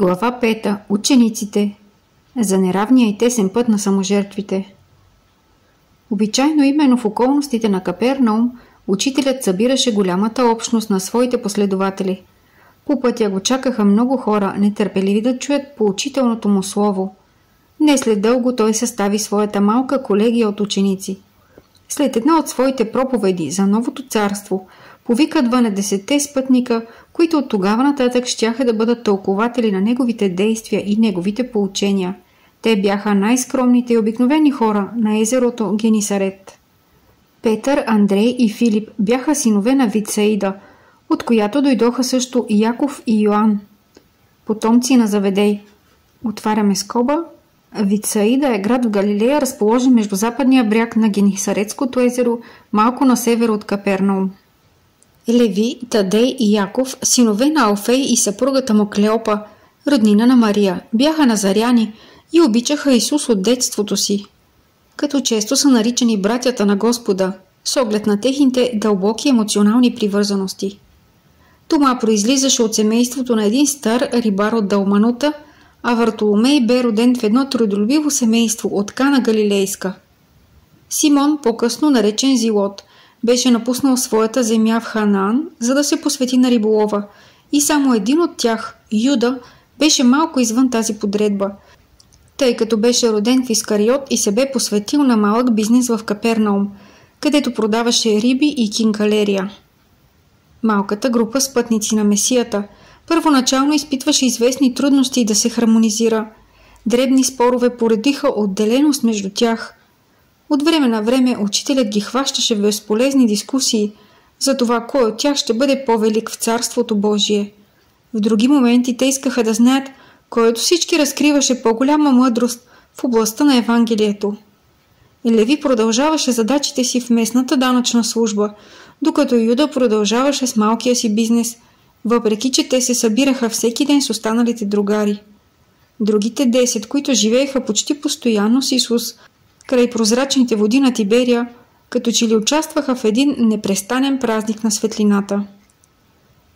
Глава 5. Учениците. За неравния и тесен път на саможертвите. Обичайно именно в околностите на Капернаум учителят събираше голямата общност на своите последователи. По пътя го чакаха много хора, нетърпеливи да чуят поучителното му слово. Не след дълго той състави своята малка колегия от ученици. След една от своите проповеди за новото царство – повика 12 спътника, които от тогава нататък щяха да бъдат тълкователи на неговите действия и неговите поучения. Те бяха най-скромните и обикновени хора на езерото Генисарет. Петър, Андрей и Филип бяха синове на Вицаида, от която дойдоха също Яков и Йоанн. Потомци на Заведей. Отваряме скоба. Вицаида е град в Галилея, разположен между западния бряг на Генисаретското езеро, малко на север от Капернаум. Леви, Тадей и Яков, синове на Алфей и съпругата му Клеопа, роднина на Мария, бяха назаряни и обичаха Исус от детството си. Като често са наричани братята на Господа, с оглед на техните дълбоки емоционални привързаности. Тома произлизаше от семейството на един стар рибар от Далманута, а Вартоломей бе роден в едно трудолюбиво семейство от Кана Галилейска. Симон, по-късно наречен Зилот – беше напуснал своята земя в Ханаан, за да се посвети на риболова и само един от тях, Юда, беше малко извън тази подредба, тъй като беше роден в Искариот и се бе посветил на малък бизнес в Капернаум, където продаваше риби и кинкалерия. Малката група спътници на Месията първоначално изпитваше известни трудности да се хармонизира. Дребни спорове поредиха отделеност между тях – от време на време учителят ги хващаше в безполезни дискусии за това кой от тях ще бъде по-велик в Царството Божие. В други моменти те искаха да знаят кой от всички разкриваше по-голяма мъдрост в областта на Евангелието. Леви продължаваше задачите си в местната данъчна служба, докато Юда продължаваше с малкия си бизнес, въпреки че те се събираха всеки ден с останалите другари. Другите 10, които живееха почти постоянно с Исус, край прозрачните води на Тиберия, като че ли участваха в един непрестанен празник на светлината.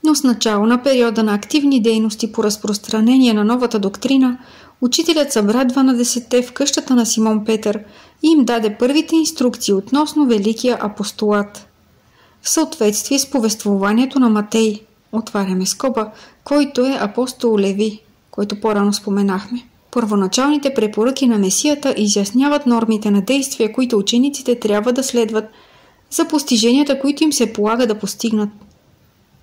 Но с начало на периода на активни дейности по разпространение на новата доктрина, учителят събра 12-те в къщата на Симон Петър и им даде първите инструкции относно Великия апостолат. В съответствие с повествованието на Матей, отваряме скоба, който е апостол Леви, който по-рано споменахме. Първоначалните препоръки на Месията изясняват нормите на действия, които учениците трябва да следват за постиженията, които им се полага да постигнат.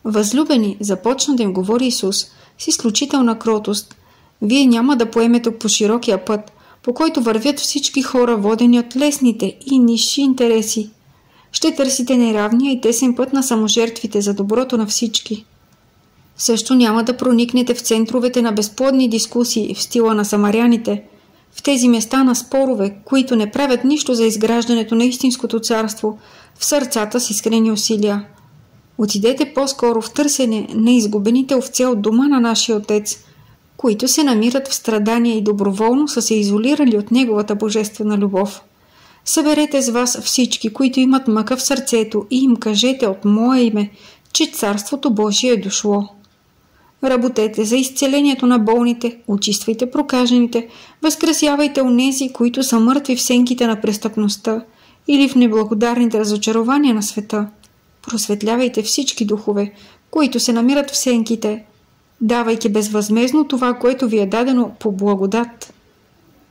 Възлюбени, започна да им говори Исус с изключителна кротост. Вие няма да поемете по широкия път, по който вървят всички хора, водени от лесните и ниши интереси. Ще търсите неравния и тесен път на саможертвите за доброто на всички. Също няма да проникнете в центровете на безплодни дискусии в стила на самаряните, в тези места на спорове, които не правят нищо за изграждането на истинското царство в сърцата с искрени усилия. Отидете по-скоро в търсене на изгубените овце от дома на нашия Отец, които се намират в страдания и доброволно са се изолирали от Неговата божествена любов. Съберете с вас всички, които имат мъка в сърцето и им кажете от Мое име, че Царството Божие е дошло. Работете за изцелението на болните, очиствайте прокажените, възкрасявайте онези, които са мъртви в сенките на престъпността или в неблагодарните разочарования на света. Просветлявайте всички духове, които се намират в сенките, давайки безвъзмезно това, което ви е дадено по благодат.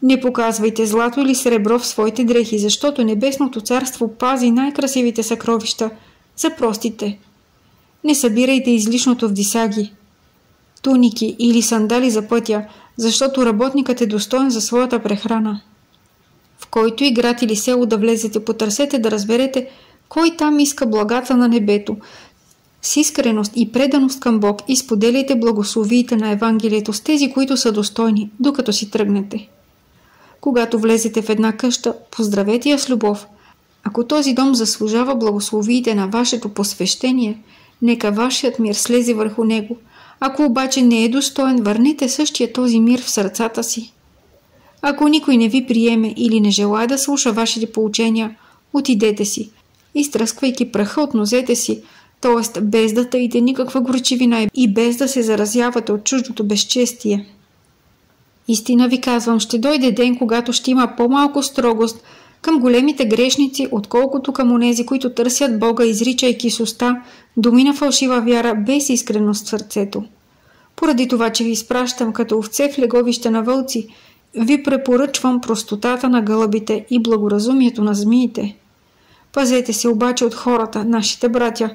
Не показвайте злато или сребро в своите дрехи, защото Небесното царство пази най-красивите съкровища за простите. Не събирайте излишното в дисаги, туники или сандали за пътя, защото работникът е достоен за своята прехрана. В който и град или село да влезете, потърсете да разберете кой там иска благата на небето. С искреност и преданост към Бог изподеляйте благословиите на Евангелието с тези, които са достойни, докато си тръгнете. Когато влезете в една къща, поздравете я с любов. Ако този дом заслужава благословиите на вашето посвещение, нека вашият мир слезе върху него – ако обаче не е достоен, върнете същия този мир в сърцата си. Ако никой не ви приеме или не желая да слуша вашите поучения, отидете си, изтръсквайки праха от нозете си, т.е. без да таите никаква горчивина и без да се заразявате от чуждото безчестие. Истина ви казвам, ще дойде ден, когато ще има по-малко строгост към големите грешници, отколкото към онези, които търсят Бога, изричайки с уста думи фалшива вяра без искреност в сърцето. Поради това, че ви изпращам като овце в леговище на вълци, ви препоръчвам простотата на гълъбите и благоразумието на змиите. Пазете се обаче от хората, нашите братя,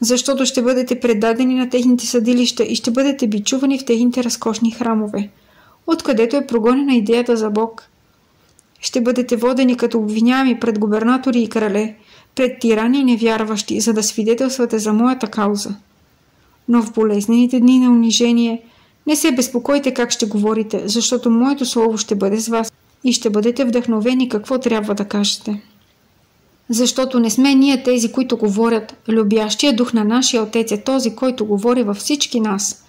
защото ще бъдете предадени на техните съдилища и ще бъдете бичувани в техните разкошни храмове, откъдето е прогонена идеята за Бог. Ще бъдете водени като обвиняеми пред губернатори и крале, пред тирани и невярващи, за да свидетелствате за моята кауза. Но в болезнените дни на унижение не се безпокойте как ще говорите, защото моето слово ще бъде с вас и ще бъдете вдъхновени какво трябва да кажете. Защото не сме ние тези, които говорят. Любящия дух на нашия Отец е този, който говори във всички нас.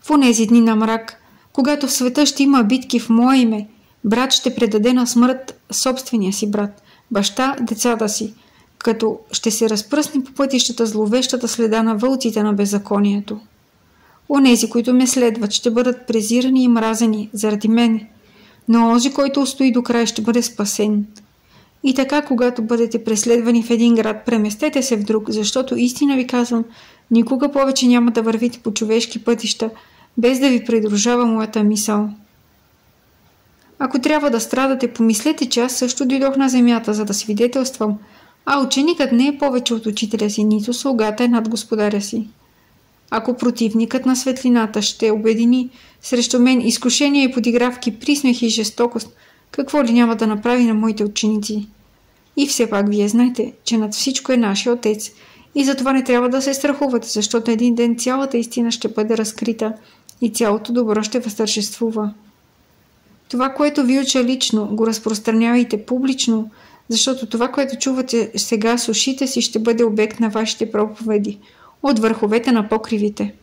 В онези дни на мрак, когато в света ще има битки в мое име, брат ще предаде на смърт собствения си брат, баща децата си, като ще се разпръсне по пътищата зловещата следа на вълците на беззаконието. Онези, които ме следват, ще бъдат презирани и мразени заради мене, но онзи, който устои до край, ще бъде спасен. И така, когато бъдете преследвани в един град, преместете се в друг, защото истина ви казвам, никога повече няма да вървите по човешки пътища, без да ви придружава моята мисъл. Ако трябва да страдате, помислете, че аз също дойдох на земята, за да свидетелствам, а ученикът не е повече от учителя си, нито слугата е над господаря си. Ако противникът на светлината ще обедини срещу мен изкушения и подигравки, присмех и жестокост, какво ли няма да направи на моите ученици? И все пак вие знаете, че над всичко е нашия Отец и затова не трябва да се страхувате, защото един ден цялата истина ще бъде разкрита и цялото добро ще възтържествува. Това, което ви уча лично, го разпространявайте публично, защото това, което чувате сега с ушите си, ще бъде обект на вашите проповеди – от върховете на покривите.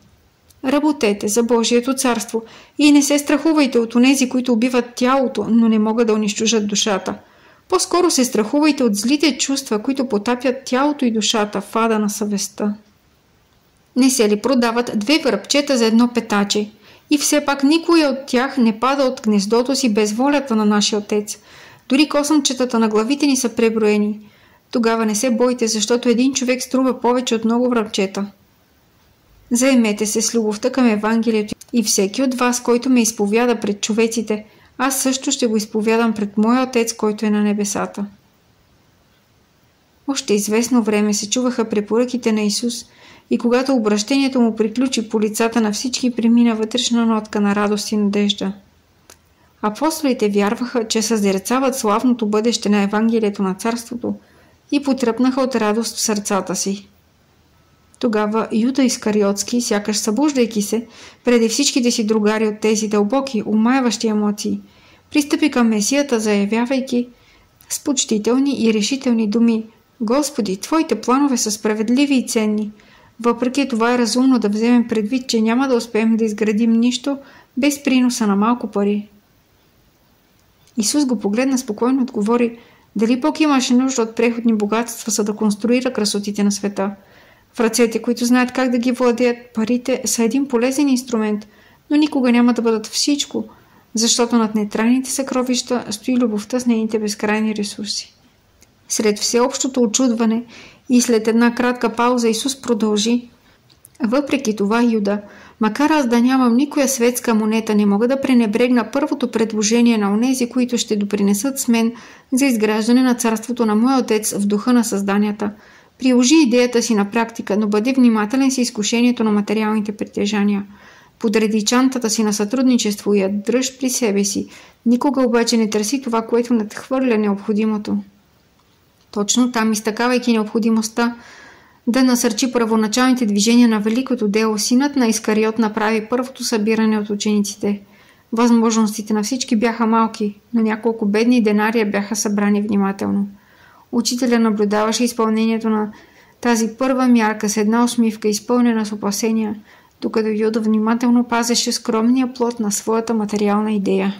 Работете за Божието царство и не се страхувайте от онези, които убиват тялото, но не могат да унищожат душата. По-скоро се страхувайте от злите чувства, които потапят тялото и душата в ада на съвестта. Не се ли продават две връбчета за едно петаче? И все пак никой от тях не пада от гнездото си без волята на нашия Отец. Дори косъмчетата на главите ни са преброени – тогава не се бойте, защото един човек струва повече от много връбчета. Заемете се с любовта към Евангелието и всеки от вас, който ме изповяда пред човеците, аз също ще го изповядам пред моя Отец, който е на небесата. Още известно време се чуваха препоръките на Исус и когато обращението му приключи по лицата на всички премина вътрешна нотка на радост и надежда. Апостолите вярваха, че съзерцават славното бъдеще на Евангелието на Царството – и потръпнаха от радост в сърцата си. Тогава Юда Искариотски, сякаш събуждайки се, преди всичките си другари от тези дълбоки, умайващи емоции, пристъпи към Месията, заявявайки с почтителни и решителни думи Господи, Твоите планове са справедливи и ценни. Въпреки това е разумно да вземем предвид, че няма да успеем да изградим нищо без приноса на малко пари. Исус го погледна спокойно и отговори – дали Бог имаше нужда от преходни богатства, за да конструира красотите на света? В ръцете, които знаят как да ги владеят, парите са един полезен инструмент, но никога няма да бъдат всичко, защото над нетрайните съкровища стои любовта с нейните безкрайни ресурси. Сред всеобщото очудване и след една кратка пауза Исус продължи. Въпреки това, Юда, Макар аз да нямам никоя светска монета, не мога да пренебрегна първото предложение на онези, които ще допринесат с мен за изграждане на царството на моя отец в духа на създанията. Приложи идеята си на практика, но бъди внимателен с изкушението на материалните притежания. Подреди чантата си на сътрудничество и я дръж при себе си. Никога обаче не търси това, което надхвърля необходимото. Точно там, изтъкавайки необходимостта, да насърчи първоначалните движения на великото дело, синът на Искариот направи първото събиране от учениците. Възможностите на всички бяха малки, но няколко бедни денария бяха събрани внимателно. Учителя наблюдаваше изпълнението на тази първа мярка с една усмивка, изпълнена с опасения, докато Юда внимателно пазеше скромния плод на своята материална идея.